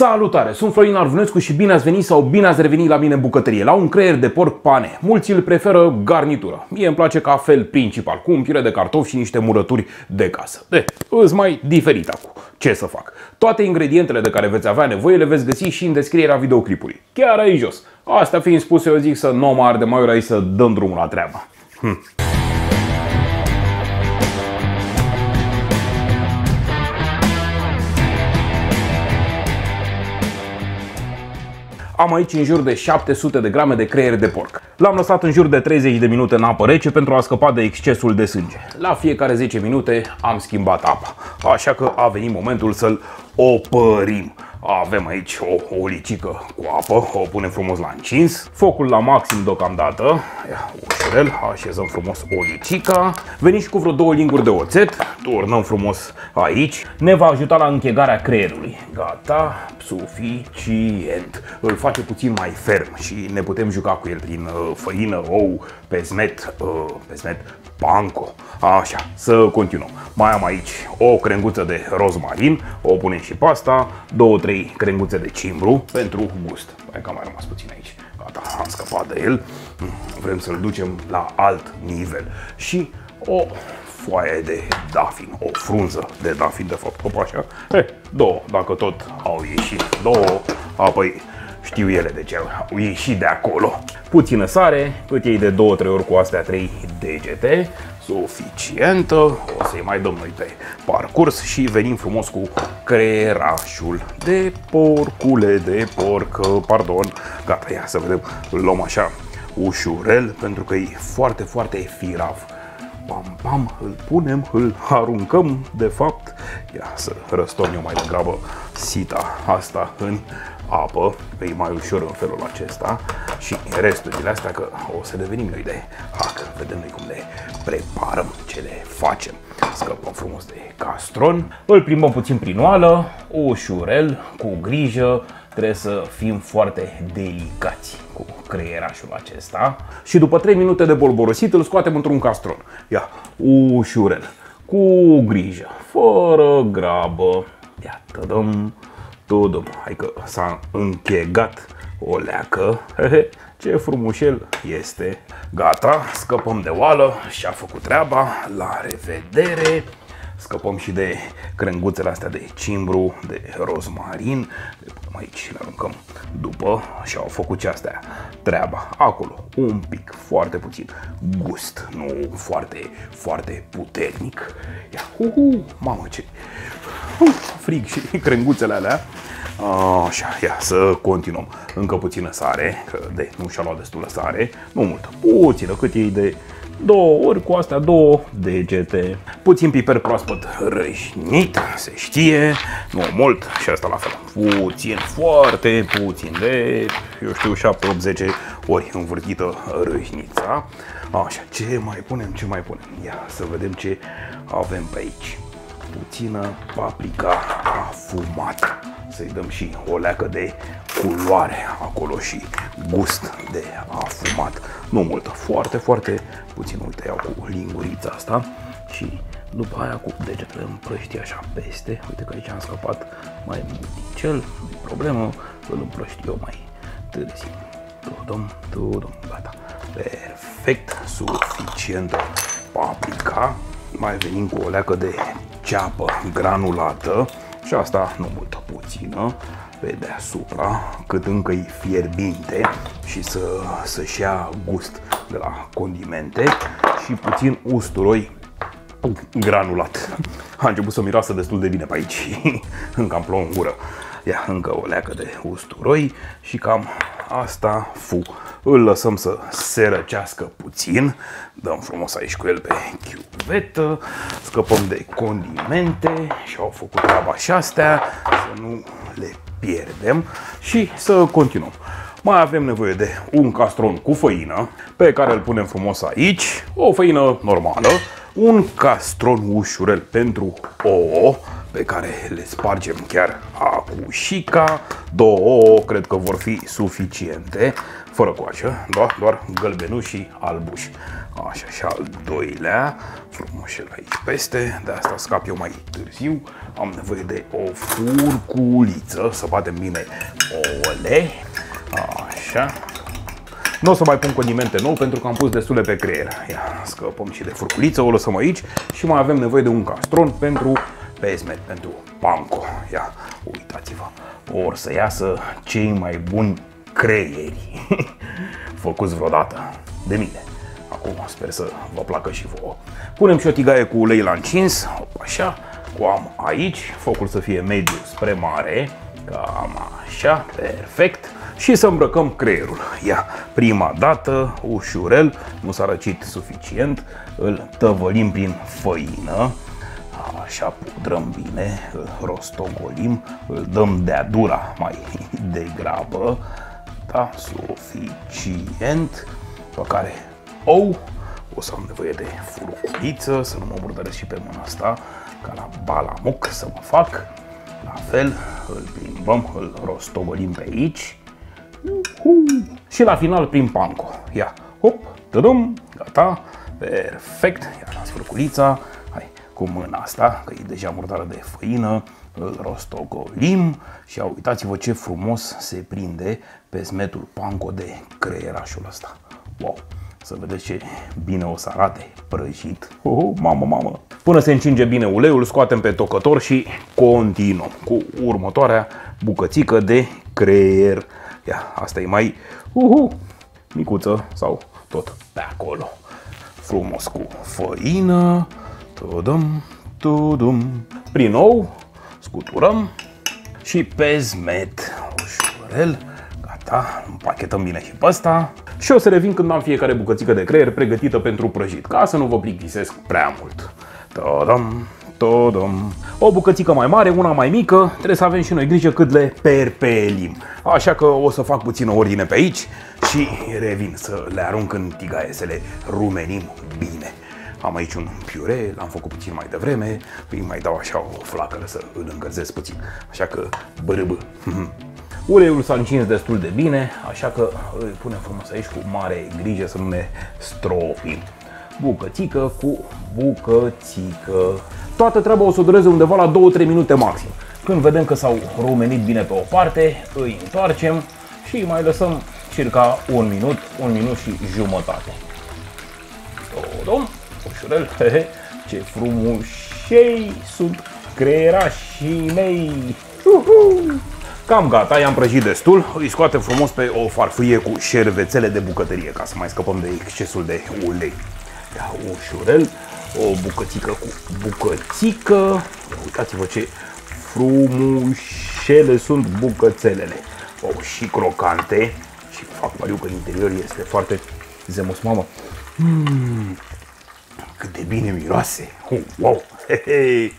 Salutare, sunt Florin Arvunescu și bine ați venit sau bine ați revenit la mine în bucătărie, la un creier de porc pane. Mulți îl preferă garnitură. Mie îmi place ca fel principal, cu un pire de cartofi și niște murături de casă. De, îs mai diferit acum. Ce să fac? Toate ingredientele de care veți avea nevoie le veți găsi și în descrierea videoclipului. Chiar aici jos. Asta fiind spus, eu zic să nu mă arde mai ori să dăm drumul la treabă. Hm. Am aici în jur de 700 de grame de creier de porc. L-am lăsat în jur de 30 de minute în apă rece pentru a scăpa de excesul de sânge. La fiecare 10 minute am schimbat apa, așa că a venit momentul să-l opărim. Avem aici o olicică cu apă, o punem frumos la încins, focul la maxim deocamdată, Ia, ușurel, așezăm frumos olicica, veniți cu vreo două linguri de oțet, turnăm frumos aici, ne va ajuta la închegarea creierului. Gata, suficient. Îl face puțin mai ferm și ne putem juca cu el prin uh, făină, ou, pesmet, uh, pesmet, panco. Așa, să continuăm. Mai am aici o crenguță de rozmarin, o punem și pasta, două, trei crenguțe de cimbru pentru gust. Hai că mai rămas puțin aici. Gata, am scăpat de el. Vrem să-l ducem la alt nivel. Și o foaie de dafin, o frunză de dafin, de fapt, hop așa. He, două, dacă tot au ieșit două, apoi știu ele de ce au ieșit de acolo. Puțină sare, cât iei de 2-3 ori cu astea 3 degete, suficientă. O să-i mai dăm noi pe parcurs și venim frumos cu creierașul de porcule, de porc, pardon. Gata, ia să vedem, îl luăm așa ușurel pentru că e foarte, foarte firav. Pam, pam, îl punem, îl aruncăm, de fapt. Ia să răstorn eu mai degrabă sita asta în apă, pe e mai ușor în felul acesta și resturile astea că o să devenim noi de hack. Vedem noi cum le preparăm, ce le facem. Scăpăm frumos de castron, îl plimbăm puțin prin oală, ușurel, cu grijă, trebuie să fim foarte delicați cu creierașul acesta și după 3 minute de bolborosit îl scoatem într-un castron. Ia, ușurel, cu grijă, fără grabă. Ia, tădăm, Tudum, hai că s-a închegat o leacă. Ce frumușel este. Gata, scăpăm de oală și a făcut treaba. La revedere! Scăpăm și de crenguțele astea de cimbru, de rozmarin. Le punem aici, le aruncăm după și au făcut ce astea treaba. Acolo, un pic, foarte puțin gust, nu foarte, foarte puternic. Ia, uhu, mamă ce uh, frig și crenguțele alea. Așa, ia să continuăm. Încă puțină sare, că de, nu și-a luat destulă sare, nu multă, puțină, cât e de două ori cu astea două degete. Puțin piper proaspăt rășnit, se știe, nu mult și asta la fel. Puțin, foarte puțin de, eu știu, 7-8-10 ori învârtită rășnița. Așa, ce mai punem, ce mai punem? Ia să vedem ce avem pe aici. Puțină paprika afumată să-i dăm și o leacă de culoare acolo și gust de afumat. Nu multă, foarte, foarte puțin. Uite, iau cu lingurița asta și după aia cu degetele împrăști așa peste. Uite că aici am scăpat mai multicel, nu problemă, îl împrăști eu mai târziu. Tudum, tudum, gata. Perfect, suficientă paprika. Mai venim cu o leacă de ceapă granulată și asta nu multă, puțină pe deasupra, cât încă e fierbinte și să, să-și ia gust de la condimente și puțin usturoi granulat. A început să miroasă destul de bine pe aici, încă am plouă în gură. Ia încă o leacă de usturoi și cam asta fu. Îl lăsăm să se răcească puțin, dăm frumos aici cu el pe chiuvetă, scăpăm de condimente. Și au făcut treaba și astea, să nu le pierdem. Și să continuăm. Mai avem nevoie de un castron cu făină, pe care îl punem frumos aici, o făină normală, un castron ușurel pentru ouă, pe care le spargem chiar papușica, două cred că vor fi suficiente, fără coașă, doar, doar gălbenuși și albuși. Așa, și al doilea, frumos aici peste, de asta scap eu mai târziu. Am nevoie de o furculiță, să batem bine ouăle. Așa. Nu o să mai pun condimente nou pentru că am pus destule pe creier. Ia, scăpăm și de furculiță, o lăsăm aici și mai avem nevoie de un castron pentru pesmet, pentru panco. Ia, uitați-vă, or să iasă cei mai buni creieri făcuți vreodată de mine. Acum sper să vă placă și vouă. Punem și o tigaie cu ulei la încins, așa, cu am aici, focul să fie mediu spre mare, cam așa, perfect. Și să îmbrăcăm creierul. Ia, prima dată, ușurel, nu s-a răcit suficient, îl tăvălim prin făină, așa pudrăm bine, îl rostogolim, îl dăm de-a dura mai degrabă, da, suficient, pe care ou, o să am nevoie de furculiță, să nu mă murdăresc și pe mâna asta, ca la balamuc să mă fac. La fel, îl plimbăm, îl rostogolim pe aici. Și la final prin panco. Ia, hop, tădum, gata, perfect. Ia las furculița, hai, cu mâna asta, că e deja murdară de făină, îl rostogolim și uitați-vă ce frumos se prinde pe smetul panco de creierașul ăsta. Wow! Să vedeți ce bine o să arate prăjit. Oh, mamă, mamă! Până se încinge bine uleiul, scoatem pe tocător și continuăm cu următoarea bucățică de creier. Ia, asta e mai uhu, micuță sau tot pe acolo. Frumos cu făină. Tudum, tudum. Prin ou, scuturăm și pe zmet. Ușurel. Gata, împachetăm bine și pe ăsta și o să revin când am fiecare bucățică de creier pregătită pentru prăjit, ca să nu vă plictisesc prea mult. Tadam, tadam. O bucățică mai mare, una mai mică, trebuie să avem și noi grijă cât le perpelim. Așa că o să fac puțină ordine pe aici și revin să le arunc în tigaie, să le rumenim bine. Am aici un piure, l-am făcut puțin mai devreme, îi mai dau așa o flacără să îl încălzesc puțin. Așa că bărâbă. Uleiul s-a încins destul de bine, așa că îl punem frumos aici cu mare grijă să nu ne stropim. Bucățică cu bucățică. Toată treaba o să dureze undeva la 2-3 minute maxim. Când vedem că s-au rumenit bine pe o parte, îi întoarcem și îi mai lăsăm circa un minut, un minut și jumătate. Dom, ușurel, hehe, ce frumușei sunt creierașii mei! Uhu! Cam gata, i-am prăjit destul. Îi scoatem frumos pe o farfurie cu șervețele de bucătărie ca să mai scăpăm de excesul de ulei. Ia ușurel, o bucățică cu bucățică. Uitați-vă ce frumușele sunt bucățelele. Oh, și crocante și fac pariu că în interior este foarte zemos, mamă. Mm, cât de bine miroase. Oh, wow! He, he.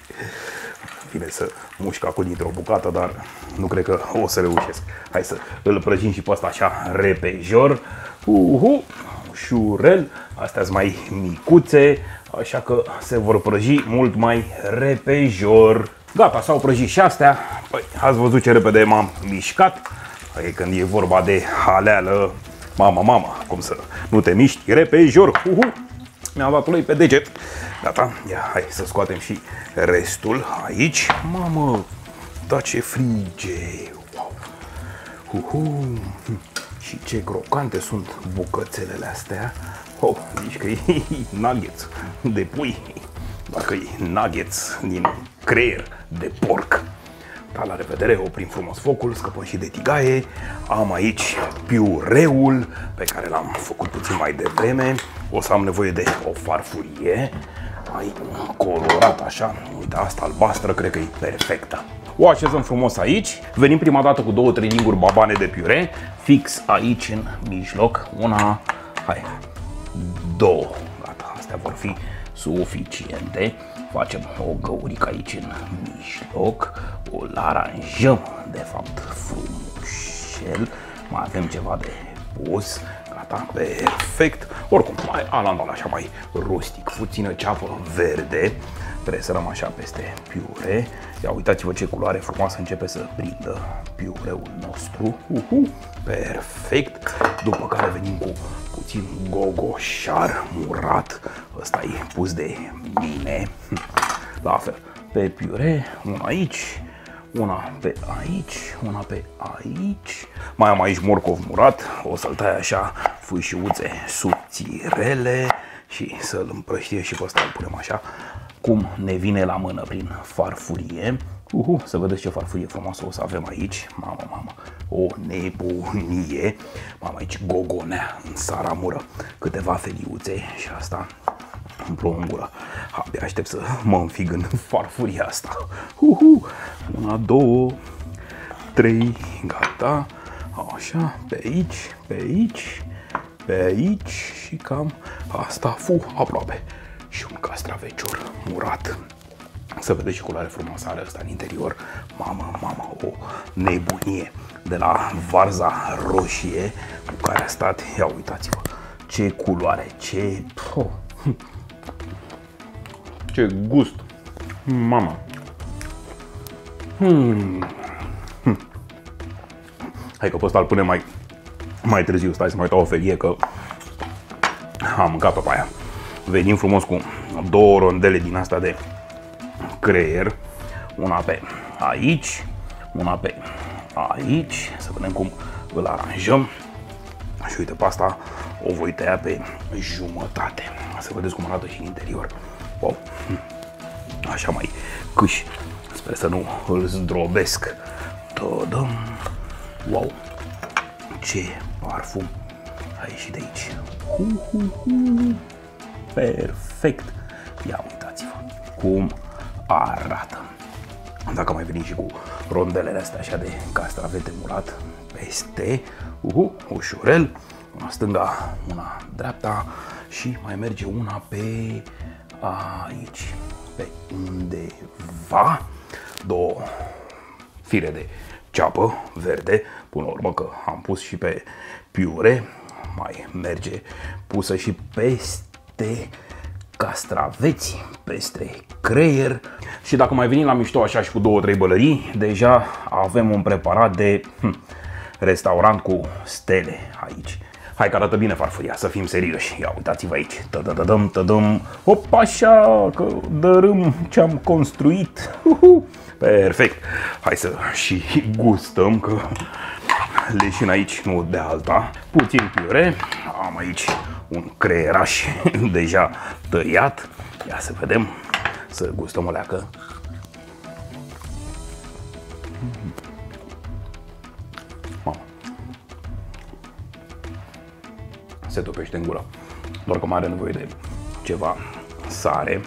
Bine să mușc acum dintr-o bucată, dar nu cred că o să reușesc. Hai să îl prăjim și pe ăsta așa repejor. Uhu, ușurel. Astea sunt mai micuțe, așa că se vor prăji mult mai repejor. Gata, s-au prăjit și astea. Păi, ați văzut ce repede m-am mișcat. Păi, când e vorba de haleală, mama, mama, cum să nu te miști, repejor. Uhu, mi-am dat ulei pe deget. Gata, ia, hai să scoatem și restul aici. Mamă, da ce frige! Wow! Uhu. Și ce crocante sunt bucățelele astea. Oh, zici că e nuggets de pui. Dacă e nuggets din creier de porc. Da, la revedere, oprim frumos focul, scăpăm și de tigaie. Am aici piureul pe care l-am făcut puțin mai devreme. O să am nevoie de o farfurie. Mai colorat așa. Uite, asta albastră cred că e perfectă. O așezăm frumos aici. Venim prima dată cu două, trei linguri babane de piure. Fix aici în mijloc. Una, hai, două. Gata, astea vor fi suficiente. Facem o găurică aici în mijloc. O aranjăm, de fapt, frumușel. Mai avem ceva de pus. Gata, perfect. Oricum, mai alandal așa mai rustic, puțină ceapă verde. Presărăm așa peste piure Ia uitați-vă ce culoare frumoasă începe să prindă piureul nostru. Uhu, perfect. După care venim cu puțin gogoșar murat. Ăsta e pus de mine. La fel, pe piure, una aici, una pe aici, una pe aici. Mai am aici morcov murat, o să-l tai așa fâșiuțe subțirele și să-l împrăștie și pe ăsta îl punem așa cum ne vine la mână prin farfurie. Uhu, să vedeți ce farfurie frumoasă o să avem aici. Mamă, mamă, o nebunie. Mamă, aici gogonea în saramură. Câteva feliuțe și asta îmi în gură. Abia aștept să mă înfig în farfuria asta. Uhu, una, două, trei, gata. Așa, pe aici, pe aici, pe aici și cam asta, fu, aproape și un castravecior murat. Să vedeți și culoare frumoasă are asta în interior. Mamă, mamă, o nebunie de la varza roșie cu care a stat. Ia uitați-vă ce culoare, ce... Oh. Ce gust! Mama! Hmm. Hmm. Hai că pe ăsta îl punem mai, mai târziu. Stai să mai dau o felie că am mâncat-o pe aia venim frumos cu două rondele din asta de creier, una pe aici, una pe aici, să vedem cum îl aranjăm. Și uite, pe asta o voi tăia pe jumătate. Să vedeți cum arată și în interior. Wow. Așa mai câși. Sper să nu îl zdrobesc. Tadam. Wow. Ce parfum a ieșit de aici. Hu, hu, hu perfect. Ia uitați-vă cum arată. Dacă mai venim și cu rondelele astea așa de castravete murat peste, uhu, ușurel, una stânga, una dreapta și mai merge una pe aici, pe undeva, două fire de ceapă verde, până la urmă că am pus și pe piure, mai merge pusă și peste peste castraveți, peste creier și dacă mai venim la mișto așa și cu două, trei bălării, deja avem un preparat de hm, restaurant cu stele aici. Hai că arată bine farfuria, să fim serioși. Ia uitați-vă aici. Tădădădăm, tădăm. Hop, așa, că dărâm ce am construit. Uhu. Perfect. Hai să și gustăm că leșin aici, nu de alta. Puțin piure. Am aici un creieraș deja tăiat. Ia să vedem, să gustăm o leacă. Se topește în gură. Doar că mai are nevoie de ceva sare,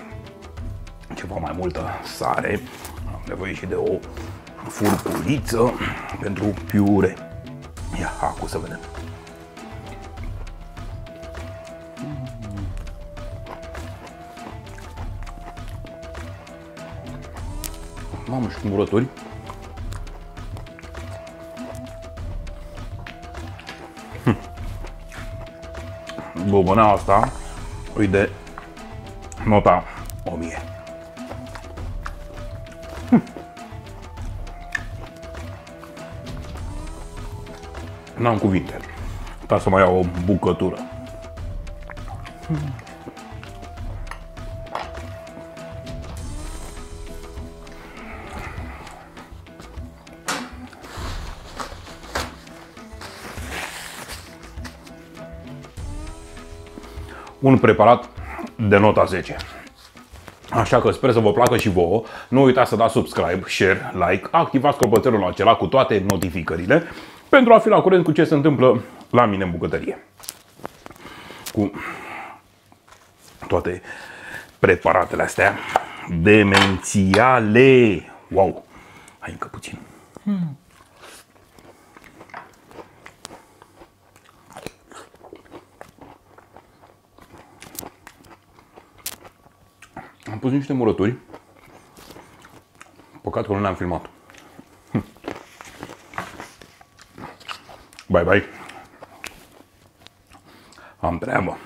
ceva mai multă sare. Am nevoie și de o furculiță pentru piure. Ia, acum să vedem. Mamă, și cumpărători. Hm. Bobonea asta îi de nota 1000. Hm. N-am cuvinte. Ca să mai iau o bucătură. Hm. Un preparat de nota 10. Așa că sper să vă placă și vouă. Nu uitați să dați subscribe, share, like, activați clopoțelul acela cu toate notificările pentru a fi la curent cu ce se întâmplă la mine în bucătărie. Cu toate preparatele astea demențiale. Wow! Hai încă puțin. Hmm. Pus niște murături. Păcat că nu le-am filmat. Hm. Bye, bye. Am treabă.